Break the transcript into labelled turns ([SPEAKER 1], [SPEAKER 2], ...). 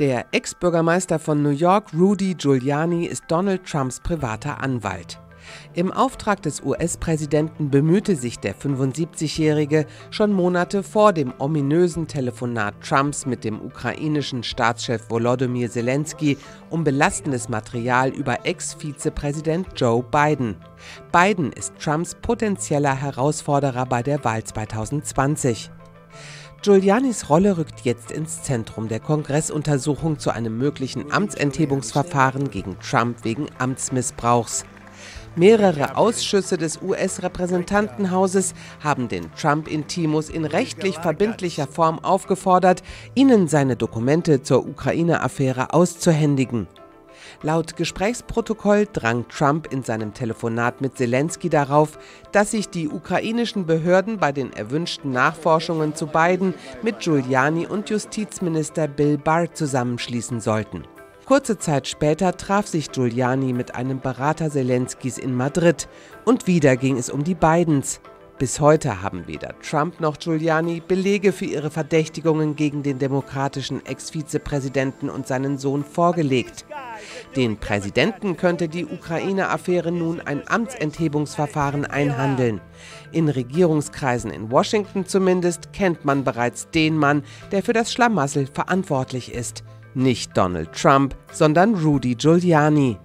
[SPEAKER 1] Der Ex-Bürgermeister von New York, Rudy Giuliani, ist Donald Trumps privater Anwalt. Im Auftrag des US-Präsidenten bemühte sich der 75-Jährige schon Monate vor dem ominösen Telefonat Trumps mit dem ukrainischen Staatschef Volodymyr Zelensky um belastendes Material über Ex-Vizepräsident Joe Biden. Biden ist Trumps potenzieller Herausforderer bei der Wahl 2020. Giulianis Rolle rückt jetzt ins Zentrum der Kongressuntersuchung zu einem möglichen Amtsenthebungsverfahren gegen Trump wegen Amtsmissbrauchs. Mehrere Ausschüsse des US-Repräsentantenhauses haben den Trump-Intimus in rechtlich verbindlicher Form aufgefordert, ihnen seine Dokumente zur Ukraine-Affäre auszuhändigen. Laut Gesprächsprotokoll drang Trump in seinem Telefonat mit Zelensky darauf, dass sich die ukrainischen Behörden bei den erwünschten Nachforschungen zu beiden mit Giuliani und Justizminister Bill Barr zusammenschließen sollten. Kurze Zeit später traf sich Giuliani mit einem Berater Zelenskys in Madrid und wieder ging es um die Bidens. Bis heute haben weder Trump noch Giuliani Belege für ihre Verdächtigungen gegen den demokratischen Ex-Vizepräsidenten und seinen Sohn vorgelegt. Den Präsidenten könnte die Ukraine-Affäre nun ein Amtsenthebungsverfahren einhandeln. In Regierungskreisen in Washington zumindest kennt man bereits den Mann, der für das Schlamassel verantwortlich ist. Nicht Donald Trump, sondern Rudy Giuliani.